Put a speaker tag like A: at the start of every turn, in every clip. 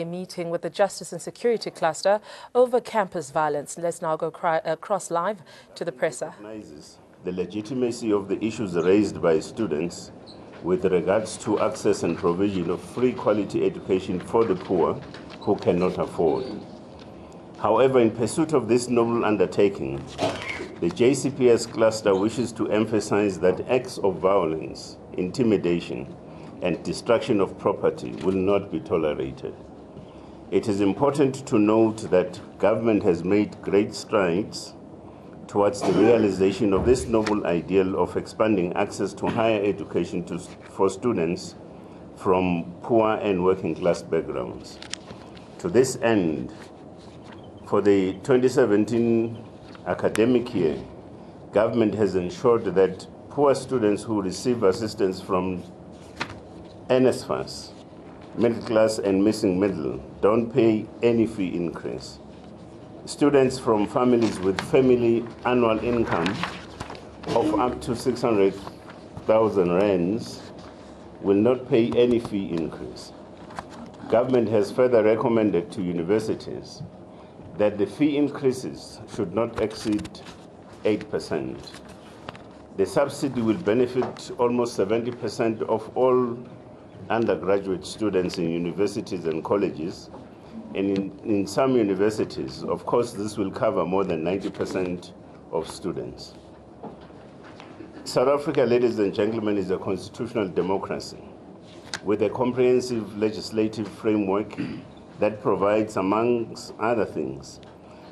A: A meeting with the Justice and Security Cluster over campus violence. Let's now go cry, uh, across live to the presser.
B: The legitimacy of the issues raised by students with regards to access and provision of free quality education for the poor who cannot afford. However, in pursuit of this noble undertaking, the JCPS cluster wishes to emphasize that acts of violence, intimidation, and destruction of property will not be tolerated. It is important to note that government has made great strides towards the realization of this noble ideal of expanding access to higher education to, for students from poor and working class backgrounds. To this end, for the 2017 academic year, government has ensured that poor students who receive assistance from NSFAS, middle class and missing middle, don't pay any fee increase. Students from families with family annual income of up to 600,000 rands will not pay any fee increase. Government has further recommended to universities that the fee increases should not exceed 8%. The subsidy will benefit almost 70% of all undergraduate students in universities and colleges. And in, in some universities, of course, this will cover more than 90% of students. South Africa, ladies and gentlemen, is a constitutional democracy with a comprehensive legislative framework that provides, amongst other things,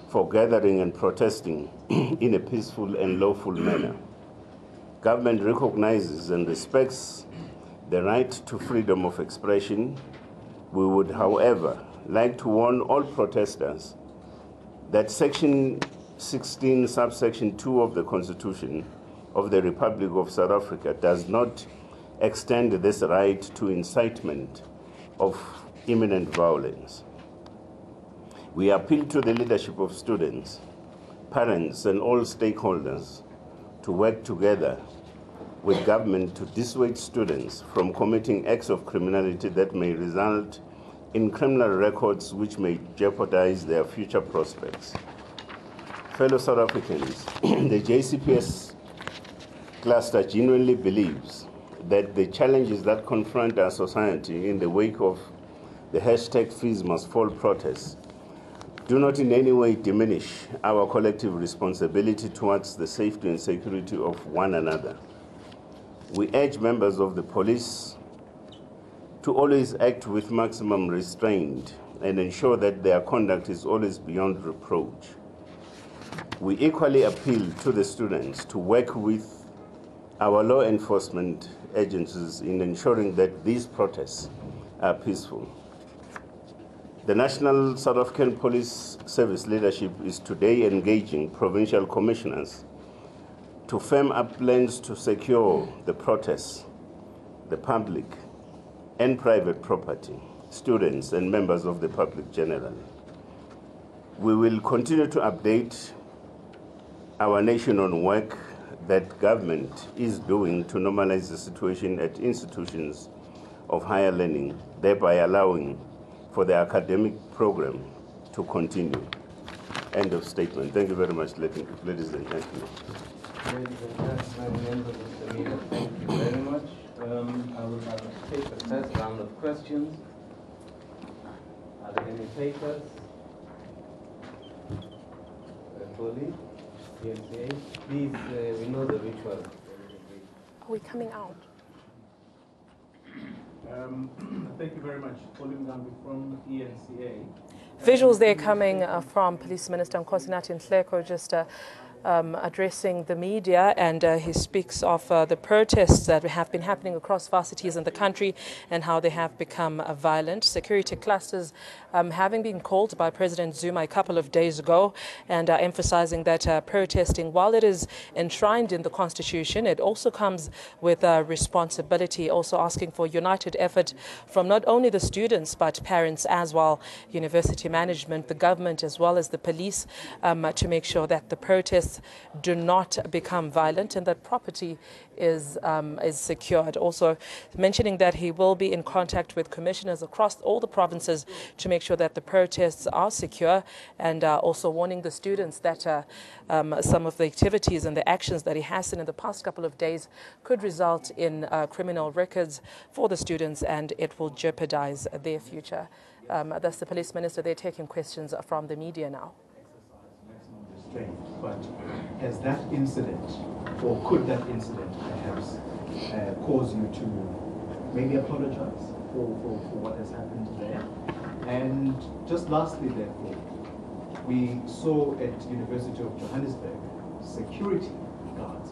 B: for gathering and protesting in a peaceful and lawful manner. Government recognizes and respects the right to freedom of expression. We would, however, like to warn all protesters that Section 16, subsection 2 of the Constitution of the Republic of South Africa does not extend this right to incitement of imminent violence. We appeal to the leadership of students, parents, and all stakeholders to work together with government to dissuade students from committing acts of criminality that may result in criminal records which may jeopardize their future prospects. Fellow South Africans, the JCPS cluster genuinely believes that the challenges that confront our society in the wake of the hashtag fees must fall protests do not in any way diminish our collective responsibility towards the safety and security of one another. We urge members of the police to always act with maximum restraint and ensure that their conduct is always beyond reproach. We equally appeal to the students to work with our law enforcement agencies in ensuring that these protests are peaceful. The National South African Police Service leadership is today engaging provincial commissioners to firm up plans to secure the protests, the public and private property, students and members of the public generally. We will continue to update our nation on work that government is doing to normalize the situation at institutions of higher learning, thereby allowing for the academic program to continue. End of statement. Thank you very much, ladies and gentlemen.
C: Ladies and gentlemen, members of the media, thank you very much. Um, I will have to take the first round of questions. Are there any takers? Foley, PMCA. Please, uh, we know the ritual.
A: Are we coming out?
D: Um, thank you very much. Pauline Ngambi from ENCA.
A: Visuals there coming uh, from Police Minister Nkosinathi Nhleko just uh, um, addressing the media, and uh, he speaks of uh, the protests that have been happening across varsities in the country and how they have become uh, violent. Security clusters um, having been called by President Zuma a couple of days ago, and uh, emphasizing that uh, protesting, while it is enshrined in the Constitution, it also comes with responsibility, also asking for united effort from not only the students but parents as well, university management, the government, as well as the police, um, to make sure that the protests do not become violent and that property is, um, is secured. Also, mentioning that he will be in contact with commissioners across all the provinces to make sure that the protests are secure and uh, also warning the students that uh, um, some of the activities and the actions that he has seen in the past couple of days could result in uh, criminal records for the students and it will jeopardize their future. Um, that's the police minister. They're taking questions from the media now.
E: But has that incident, or could that incident perhaps uh, cause you to maybe apologize for, for, for what has happened there? And just lastly, therefore, we saw at University of Johannesburg security guards,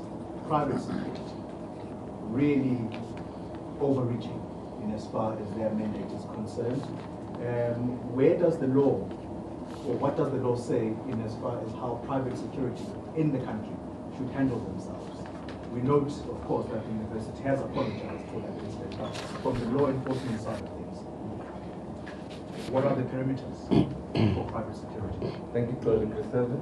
E: private security, really overreaching in as far as their mandate is concerned. Um, where does the law, or what does the law say in as far as how private security in the country should handle themselves? We note, of course, that the university has apologized for that incident, but from the law enforcement side of things, what are the parameters for private security?
C: Thank you, Claudia Griselda.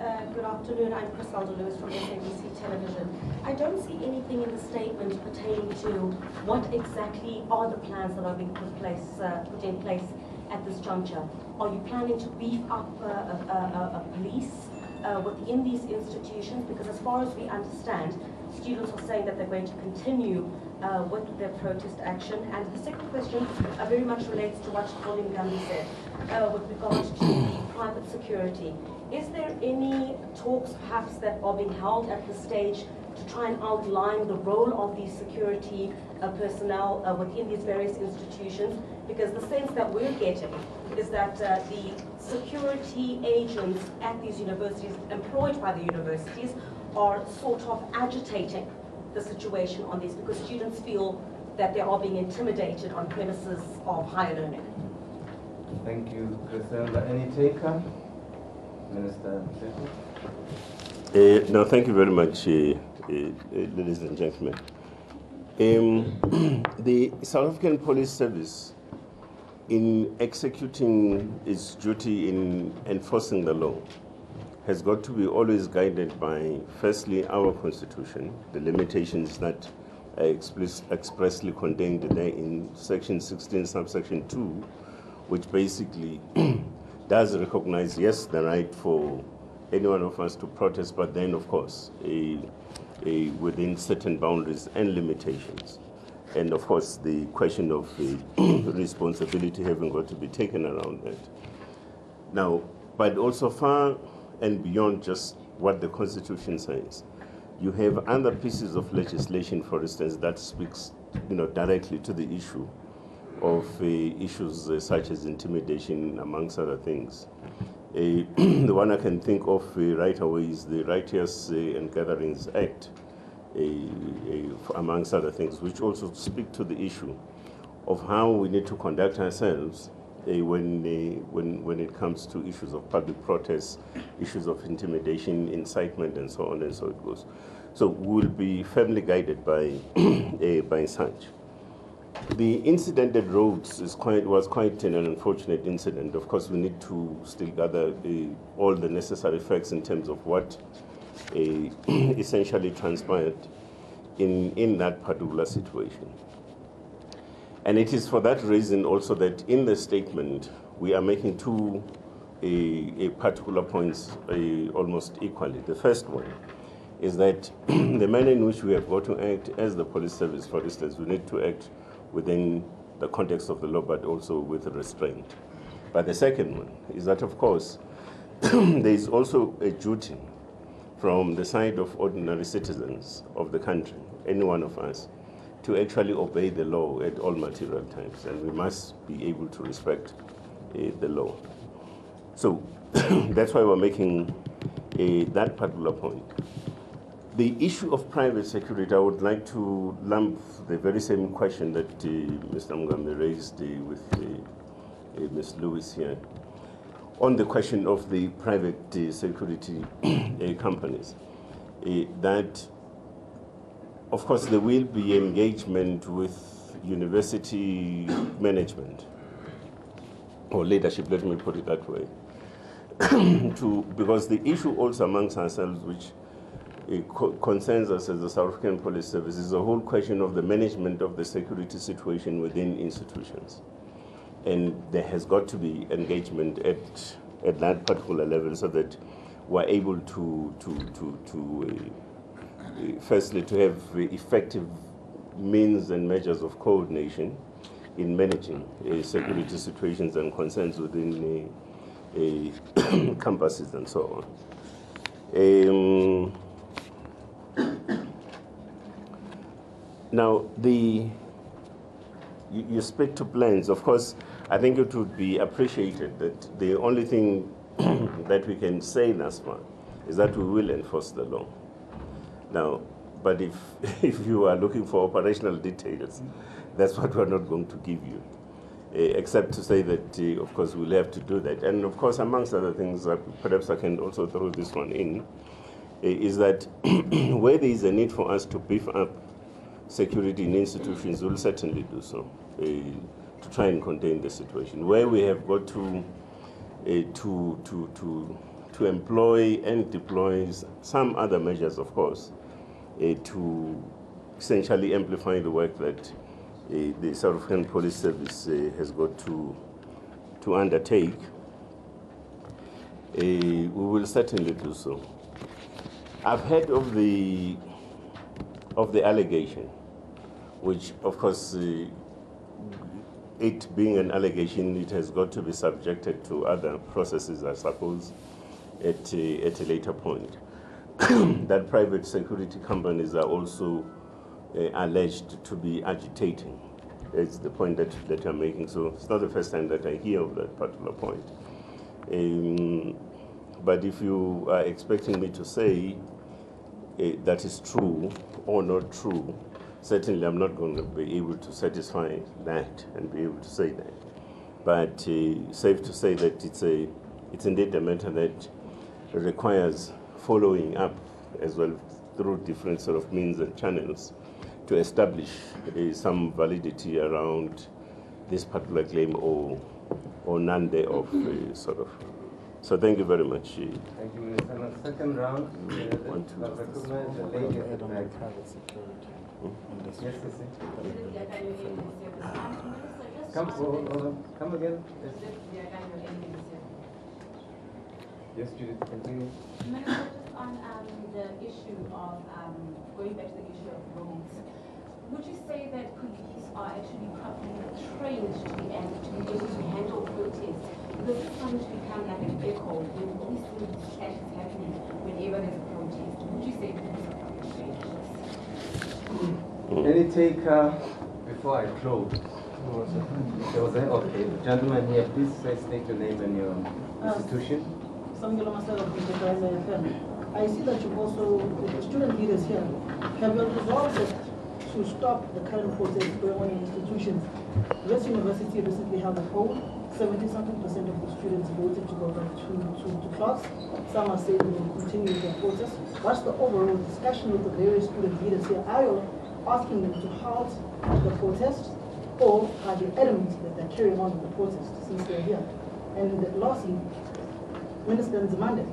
F: Uh, good afternoon. I'm Griselda Lewis from SABC Television. I don't see anything in the statement pertaining to what exactly are the plans that are being put, place, uh, put in place at this juncture. Are you planning to beef up uh, a, a, a, police uh, within these institutions? Because as far as we understand, students are saying that they're going to continue uh, with their protest action. And the second question uh, very much relates to what Pauline Ngambi said uh, with regard to private security. Is there any talks perhaps that are being held at this stage to try and outline the role of these security uh, personnel uh, within these various institutions? Because the sense that we're getting is that uh, the security agents at these universities, employed by the universities, are sort of agitating the situation on this because students feel that they are being intimidated on premises of higher learning.
C: Thank you, Griselda. Any taker? Minister
B: uh, No, thank you very much, uh, uh, ladies and gentlemen. Um, the South African Police Service, in executing its duty in enforcing the law, has got to be always guided by, firstly, our constitution, the limitations that are expressly contained there in section 16, subsection 2, which basically does recognize, yes, the right for any one of us to protest, but then, of course, a, a, within certain boundaries and limitations. And of course, the question of the responsibility having got to be taken around that. Now, but also far and beyond just what the Constitution says, you have other pieces of legislation, for instance, that speaks you know, directly to the issue of uh, issues uh, such as intimidation, amongst other things. Uh, the one I can think of uh, right away is the Rioters uh, and Gatherings Act, amongst other things, which also speak to the issue of how we need to conduct ourselves eh, when, eh, when, when it comes to issues of public protests, issues of intimidation, incitement, and so on and so it goes. So we'll be firmly guided by, eh, by such. The incident at Rhodes is quite, was quite an unfortunate incident. Of course, we need to still gather all the necessary facts in terms of what essentially transpired in, in that particular situation. And it is for that reason also that in the statement we are making two a, particular points almost equally. The first one is that the manner in which we have got to act as the police service, for instance, we need to act within the context of the law, but also with restraint. But the second one is that, of course, there is also a duty from the side of ordinary citizens of the country, any one of us, to actually obey the law at all material times, and we must be able to respect uh, the law. So that's why we're making uh, that particular point. The issue of private security, I would like to lump the very same question that uh, Mr. Mugambi raised with Ms. Lewis here on the question of the private uh, security uh, companies. that, of course, there will be engagement with university management or leadership, let me put it that way. to because the issue also amongst ourselves, which uh, co- concerns us as the South African Police Service, is the whole question of the management of the security situation within institutions, and there has got to be engagement at at that particular level so that we're able to to to to. Uh, uh, firstly, to have effective means and measures of coordination in managing uh, security situations and concerns within uh, campuses and so on. Um, now, the you, you speak to plans. Of course, I think it would be appreciated that the only thing that we can say thus far is that we will enforce the law. Now, but if, if you are looking for operational details, that's what we're not going to give you. Uh, except to say that, uh, of course, we'll have to do that. And of course, amongst other things, uh, perhaps I can also throw this one in, uh, is that where there is a need for us to beef up security in institutions, we'll certainly do so to try and contain the situation. Where we have got to, uh, to, to, to, to employ and deploy some other measures, of course, uh, to essentially amplify the work that uh, the South African Police Service uh, has got to, to undertake, uh, we will certainly do so. I've heard of the, of the allegation, which of course, uh, it being an allegation, it has got to be subjected to other processes, I suppose, at, uh, at a later point. that private security companies are also uh, alleged to be agitating. It's the point that, that I'm making. So it's not the first time that I hear of that particular point. Um, but if you are expecting me to say uh, that is true or not true, certainly I'm not going to be able to satisfy that and be able to say that. But uh, safe to say that it's a, it's indeed a matter that requires following up as well through different sort of means and channels to establish uh, some validity around this particular claim or or none thereof uh, sort of. So thank you very much.
C: Thank you, Minister. And on second round, uh,
B: One, two.
C: I'll recognize the lady at the back. Yes, yes, yes. Come, hold, hold on. Come again. Yes. Yes, Judith, continue.
G: Minister, just on um, the issue of, um, going back to the issue of Rhodes, would you say that police are actually properly trained to be able to, be able to handle protests? Because it's going to become like an echo when all these things clashes happening whenever there's a protest. Would you say police are properly trained?
C: Any take, uh, before I close? Who was it? There was a, okay, gentleman here, please say, state your name and your institution.
H: Samgelo Masela from the Driver FM. I see that you've also, the student leaders here, have you resolved to stop the current protest going on in institutions? Wits University recently held a poll, seventy something percent of the students voted to go back to, to, to class. Some are saying they will continue their protest. What's the overall discussion with the various student leaders here? Are you asking them to halt the protest? Or are they adamant that they're carrying on with the protest since they're here? And lastly, Minister Nzimande,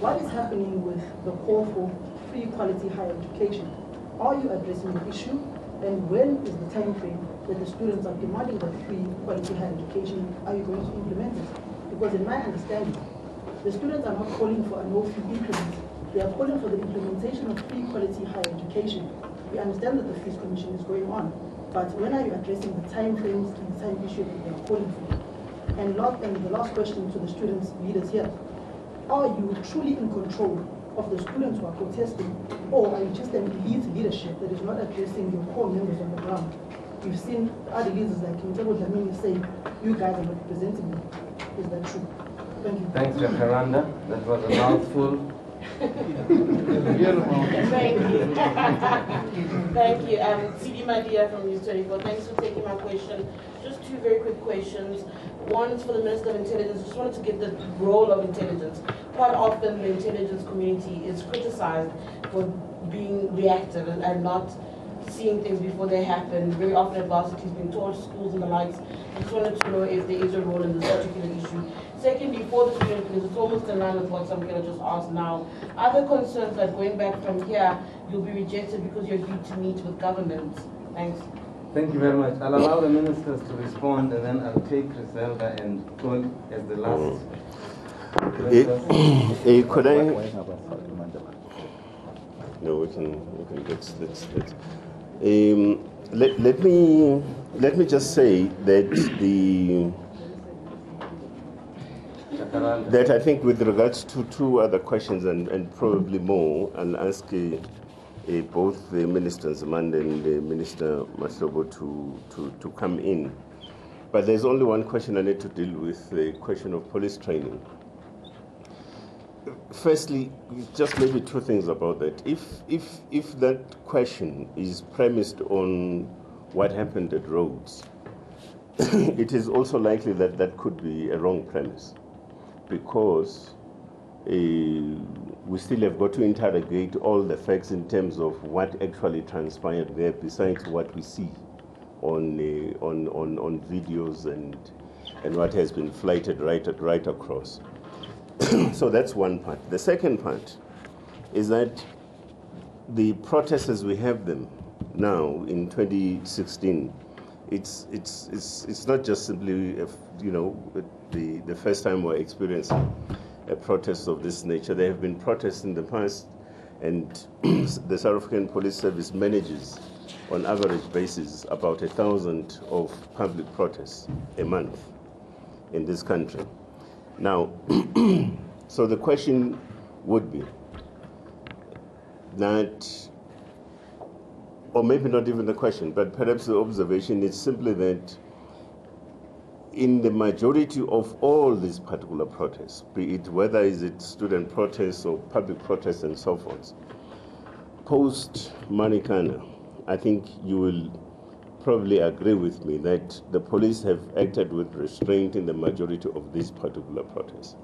H: what is happening with the call for free quality higher education? Are you addressing the issue? And when is the time frame that the students are demanding that free quality higher education? Are you going to implement it? Because in my understanding, the students are not calling for a no-fee increment. They are calling for the implementation of free quality higher education. We understand that the fees commission is going on, but when are you addressing the time frames and the time issue that they are calling for? And, not, and the last question to the students leaders here are you truly in control of the students who are protesting, or are you just an elite leadership that is not addressing your core members on the ground? We've seen other leaders like Mcebo Dlamini say, you guys are not representing me. Is that true? Thank you.
C: Thanks, Jacaranda. That was a mouthful.
I: Thank you. Thank you. Um, Tshidi Madia from News 24. Thanks for taking my question. Just two very quick questions. One is for the Minister of Intelligence. Just wanted to get the role of intelligence. Quite often, the intelligence community is criticized for being reactive and, and not seeing things before they happen. Very often, adversity is being taught schools and the likes. I just wanted to know if there is a role in this particular issue. Secondly, for the student because it's almost in line with what Samkela just asked now. Are there concerns that going back from here, you'll be rejected because you agreed to meet with government? Thanks.
C: Thank you very much. I'll allow the ministers to respond and then I'll take Griselda and Paul as the last.
B: Eh, eh, could I? No, we can, we can, let's, let's, let's. Um, let, let me, let me just say that the, that I think with regards to two other questions and, and probably more, I'll ask uh, uh, both the Minister Nzimande and the Minister Mahlobo to, to, to come in. But there's only one question I need to deal with, the question of police training. Firstly, just maybe two things about that. If, if, if that question is premised on what happened at Rhodes, it is also likely that that could be a wrong premise because uh, we still have got to interrogate all the facts in terms of what actually transpired there besides what we see on, uh, on, on, on videos and, and what has been flighted right, at right across. so that's one part. The second part is that the protests as we have them now in 2016, it's, it's, it's, it's not just simply, if, you know, the, the first time we're experiencing a protest of this nature. There have been protests in the past, and the South African Police Service manages, on average basis, about a thousand of public protests a month in this country. Now, so the question would be that, or maybe not even the question, but perhaps the observation is simply that in the majority of all these particular protests, be it whether is it student protests or public protests and so forth, post Marikana, I think you will probably agree with me that the police have acted with restraint in the majority of these particular protests.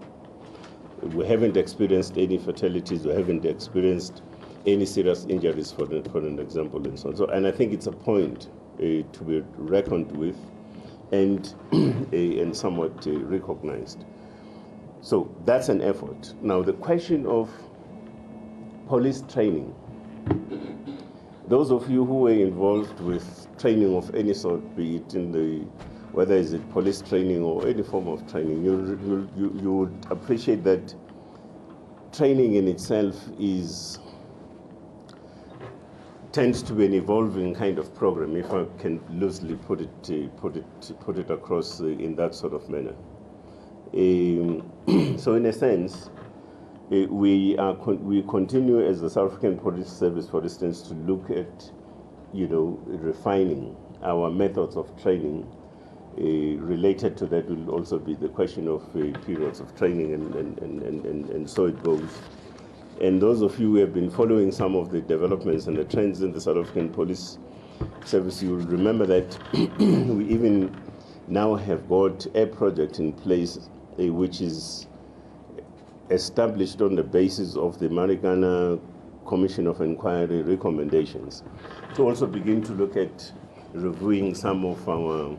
B: We haven't experienced any fatalities, we haven't experienced any serious injuries, for, for an example, and so on. So, and I think it's a point uh, to be reckoned with and, uh, and somewhat uh, recognized. So that's an effort. Now, the question of police training. Those of you who were involved with training of any sort, be it in the whether is it police training or any form of training, you, you, you would appreciate that training in itself is tends to be an evolving kind of program, if I can loosely put it, uh, put it, put it across uh, in that sort of manner. Um, so, in a sense, we are we continue as the South African Police Service, for instance, to look at, you know, refining our methods of training. Uh, related to that will also be the question of uh, periods of training, and, and, and, and, and so it goes. And those of you who have been following some of the developments and the trends in the South African Police Service, you will remember that we even now have got a project in place uh, which is established on the basis of the Marikana Commission of Inquiry recommendations to also begin to look at reviewing some of our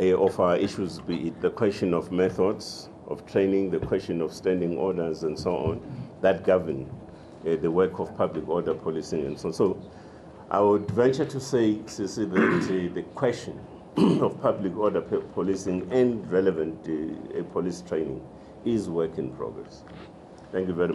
B: uh, of our issues, be it the question of methods of training, the question of standing orders, and so on, that govern uh, the work of public order policing and so on. So I would venture to say, Sisi, that uh, the question of public order policing and relevant uh, police training is work in progress. Thank you very much.